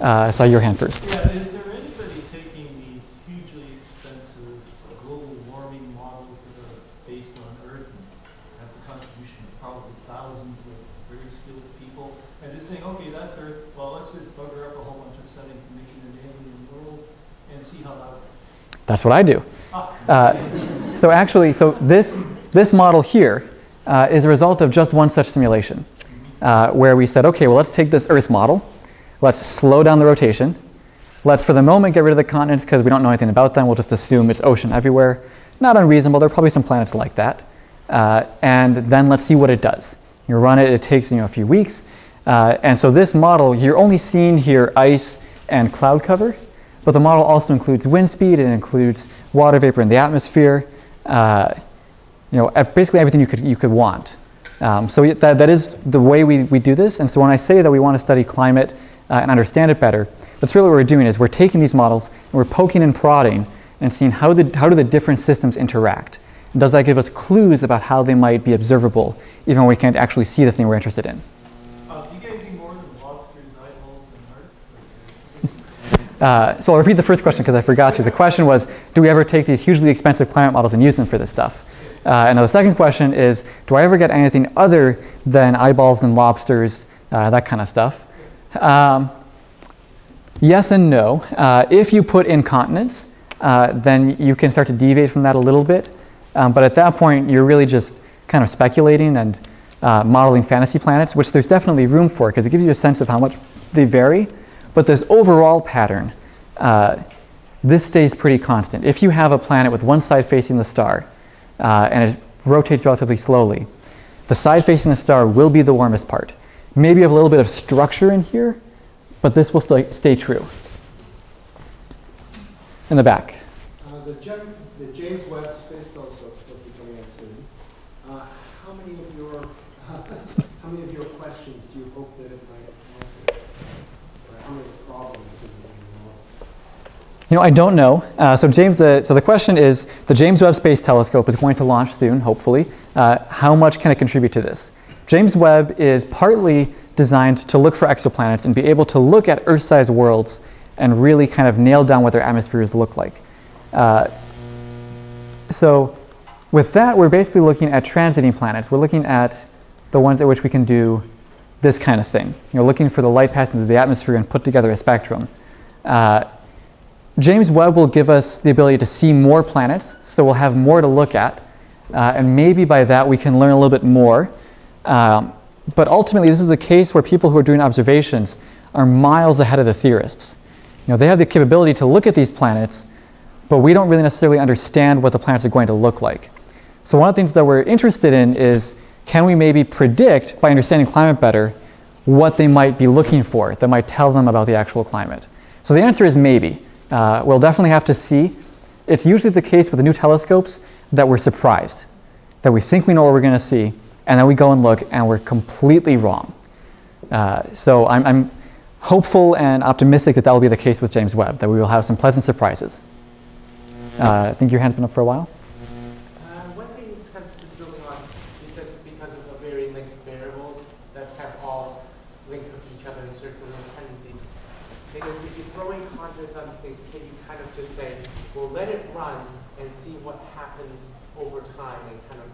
Speaker 2: Uh, I saw your hand first.
Speaker 3: Yeah, is there anybody taking these hugely expensive global warming models that are based on Earth and have the contribution of probably thousands of very skilled people, and just saying, okay, that's Earth, well, let's just bugger up a whole bunch of settings and make it an alien world and see how that works.
Speaker 2: That's what I do.
Speaker 3: Ah,
Speaker 2: Uh, so actually, so this, this model here uh, is a result of just one such simulation, uh, where we said, okay, well, let's take this Earth model, let's slow down the rotation, let's for the moment get rid of the continents because we don't know anything about them, we'll just assume it's ocean everywhere. Not unreasonable, there are probably some planets like that. Uh, and then let's see what it does. You run it, it takes you know, a few weeks. Uh, and so this model, you're only seeing here ice and cloud cover, but the model also includes wind speed, it includes water vapor in the atmosphere, uh, you know, basically everything you could, you could want. Um, so that, that is the way we, we do this. And so when I say that we want to study climate uh, and understand it better, that's really what we're doing is we're taking these models and we're poking and prodding and seeing how, the, how do the different systems interact. And does that give us clues about how they might be observable, even when we can't actually see the thing we're interested in?
Speaker 3: uh, do you get anything more than lobsters, eyeballs, and hearts?
Speaker 2: Uh, so I'll repeat the first question because I forgot to. The question was, do we ever take these hugely expensive climate models and use them for this stuff? Uh, and the second question is, do I ever get anything other than eyeballs and lobsters, uh, that kind of stuff? Um, yes and no. Uh, if you put in continents, uh, then you can start to deviate from that a little bit. Um, but at that point, you're really just kind of speculating and uh, modeling fantasy planets, which there's definitely room for because it gives you a sense of how much they vary. But this overall pattern, uh, this stays pretty constant. If you have a planet with one side facing the star uh, and it rotates relatively slowly, the side facing the star will be the warmest part. Maybe you have a little bit of structure in here, but this will sta stay true. In the back.
Speaker 4: Uh, The the James Webb Space Telescope is supposed to be coming out soon. Uh, How many of your, how many of your questions do you hope that it might answer? Or how many problems is it going to
Speaker 2: You know, I don't know. Uh, so James, uh, so the question is, the James Webb Space Telescope is going to launch soon, hopefully. Uh, how much can it contribute to this? James Webb is partly designed to look for exoplanets and be able to look at Earth-sized worlds and really kind of nail down what their atmospheres look like. Uh, so with that, we're basically looking at transiting planets. We're looking at the ones at which we can do this kind of thing. You know, looking for the light passing through the atmosphere and put together a spectrum. Uh, James Webb will give us the ability to see more planets, so we'll have more to look at. Uh, and maybe by that we can learn a little bit more. Um, but ultimately, this is a case where people who are doing observations are miles ahead of the theorists. You know, they have the capability to look at these planets, but we don't really necessarily understand what the planets are going to look like. So one of the things that we're interested in is can we maybe predict, by understanding climate better, what they might be looking for that might tell them about the actual climate? So the answer is maybe. Uh, we'll definitely have to see. It's usually the case with the new telescopes that we're surprised, that we think we know what we're going to see, and then we go and look and we're completely wrong. Uh, so I'm, I'm hopeful and optimistic that that will be the case with James Webb, that we will have some pleasant surprises. Uh, I think your hand's been up for a while.
Speaker 5: Uh, One thing is kind of just building on, you said because of the very linked variables that have all linked with each other in circular tendencies. Because if you throw in constants on things, can you kind of just say, well, let it run and see what happens over time and kind of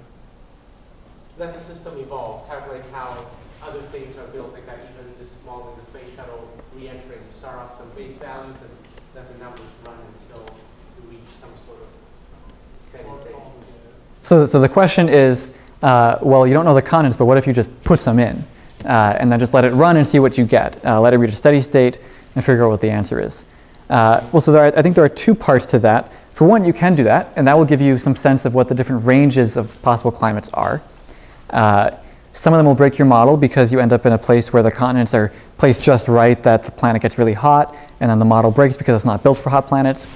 Speaker 5: let the system evolve, have like how other things are built, like that even the small, like the space shuttle re-entering, you start off some base values and let the numbers run until you reach some sort of steady state.
Speaker 2: So, so the question is, uh, well, you don't know the continents, but what if you just put some in, uh, and then just let it run and see what you get? Uh, let it reach a steady state and figure out what the answer is. Uh, well, so are, I think there are two parts to that. For one, you can do that, and that will give you some sense of what the different ranges of possible climates are. Uh, some of them will break your model because you end up in a place where the continents are placed just right that the planet gets really hot, and then the model breaks because it's not built for hot planets.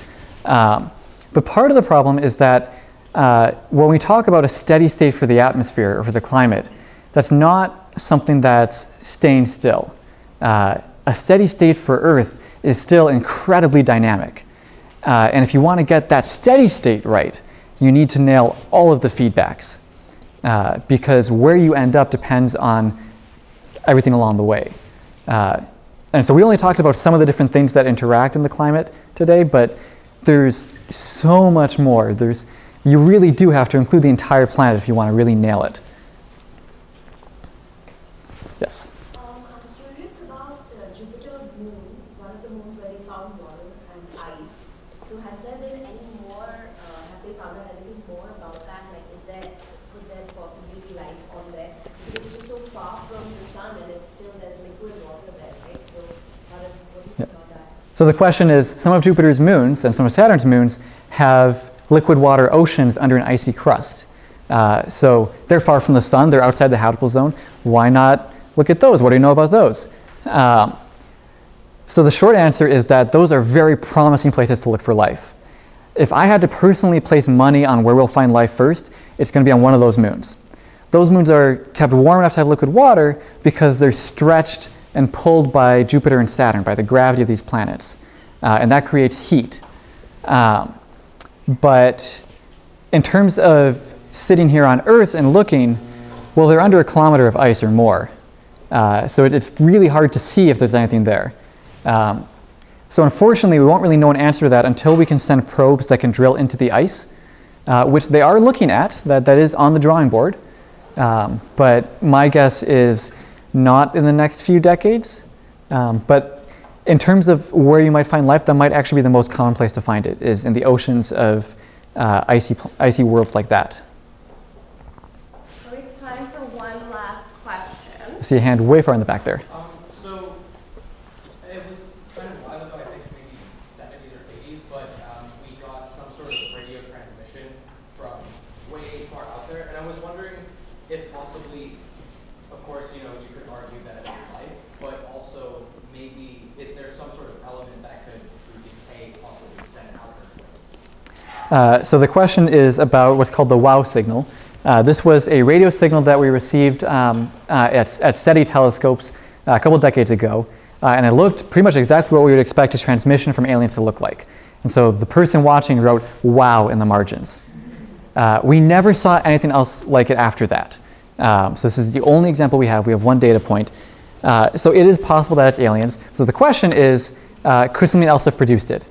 Speaker 2: Um, but part of the problem is that uh, when we talk about a steady state for the atmosphere or for the climate, that's not something that's staying still. Uh, a steady state for Earth is still incredibly dynamic. Uh, and if you want to get that steady state right, you need to nail all of the feedbacks uh, because where you end up depends on everything along the way. Uh, and so we only talked about some of the different things that interact in the climate today, but there's so much more. There's, you really do have to include the entire planet if you want to really nail it. Yes?
Speaker 6: Um, I'm curious about uh, Jupiter's moon, one of the moons where they found water and ice. So has there been any more, uh, have they found out anything more about that? Like, is there, could there possibly be life on there? Because it's just so far from the sun and it's still, there's liquid water there, right? So how does, what do you think about that?
Speaker 2: So the question is some of Jupiter's moons and some of Saturn's moons have liquid water oceans under an icy crust. Uh, so they're far from the sun, they're outside the habitable zone. Why not look at those? What do you know about those? Um, so the short answer is that those are very promising places to look for life. If I had to personally place money on where we'll find life first, it's going to be on one of those moons. Those moons are kept warm enough to have liquid water because they're stretched and pulled by Jupiter and Saturn, by the gravity of these planets. Uh, and that creates heat. Um, but in terms of sitting here on Earth and looking, well, they're under a kilometer of ice or more. Uh, so it, it's really hard to see if there's anything there. Um, so unfortunately, we won't really know an answer to that until we can send probes that can drill into the ice, uh, which they are looking at. That, that is on the drawing board. Um, but my guess is not in the next few decades. Um, but in terms of where you might find life, that might actually be the most common place to find it, is in the oceans of uh, icy, icy worlds like that.
Speaker 1: So we have time for one last question.
Speaker 2: I see a hand way far in the back there.
Speaker 7: Um, so it was kind of a while ago, I think maybe 70s or 80s, but um, we got some sort of radio transmission from way far out there, and I was wondering if possibly, of course, you know, you could argue that it's life, but also maybe is there some sort of element that could, through decay, possibly send out those waves?
Speaker 2: Uh, so the question is about what's called the WOW signal. Uh, this was a radio signal that we received um, uh, at, at telescopes uh, a couple decades ago, uh, and it looked pretty much exactly what we would expect a transmission from aliens to look like. And so the person watching wrote "wow" in the margins. We never saw anything else like it after that. Um, so this is the only example we have. We have one data point. So it is possible that it's aliens. So the question is, could something else have produced it?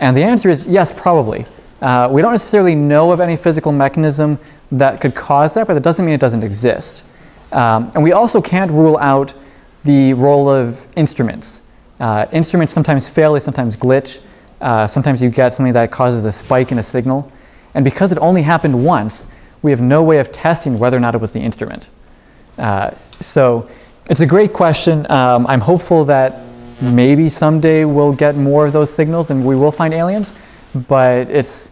Speaker 2: And the answer is yes, probably. Uh, we don't necessarily know of any physical mechanism that could cause that, but that doesn't mean it doesn't exist. Um, and we also can't rule out the role of instruments. Uh, instruments sometimes fail, they sometimes glitch. Uh, sometimes you get something that causes a spike in a signal. And because it only happened once, we have no way of testing whether or not it was the instrument. Uh, so it's a great question. Um, I'm hopeful that maybe someday we'll get more of those signals and we will find aliens, but it's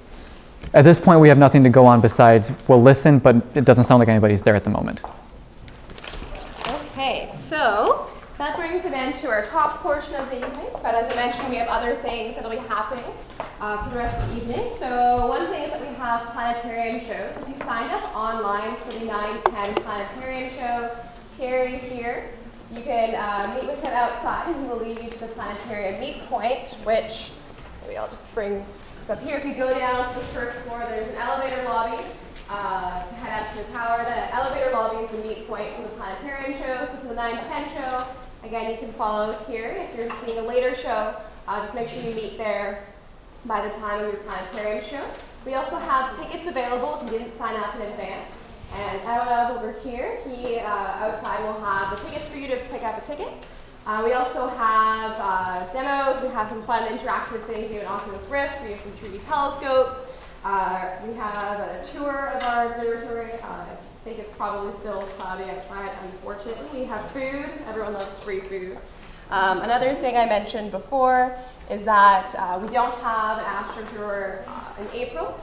Speaker 2: at this point we have nothing to go on besides we'll listen, but it doesn't sound like anybody's there at the moment.
Speaker 1: Okay, so that brings an end to our top portion of the evening. But as I mentioned, we have other things that'll be happening uh, for the rest of the evening. So one thing is that we have planetarium shows. If you signed up online for the 910 planetarium show, Terry here, you can uh, meet with him outside and he will lead you to the planetarium meet point, which maybe I'll just bring this up here. If you go down to the first floor, there's an elevator lobby uh, to head up to the tower. The elevator lobby is the meet point for the planetarium show. So for the 9 to 10 show, again, you can follow Thierry. If you're seeing a later show, uh, just make sure you meet there by the time of your planetarium show. We also have tickets available if you didn't sign up in advance. And out over here, he uh, outside will have the tickets for you to pick up a ticket. Uh, we also have uh, demos. We have some fun interactive things. We have an Oculus Rift. We have some 3D telescopes. Uh, we have a tour of our observatory. Uh, I think it's probably still cloudy outside, unfortunately. We have food. Everyone loves free food. Um, another thing I mentioned before is that uh, we don't have an astro tour uh, in April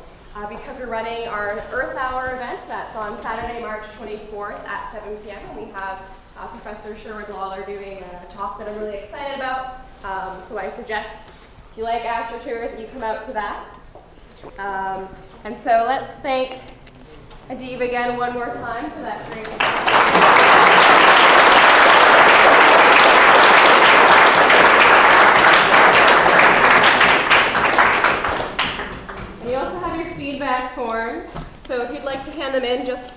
Speaker 1: because we're running our Earth Hour event. That's on Saturday, March 24th at 7 p.m. And we have uh, Professor Sherwood Lawler doing a talk that I'm really excited about. Um, so I suggest if you like astro tours that you come out to that. Um, and so let's thank Adiv again one more time for that great. And you your feedback forms. So if you'd like to hand them in, just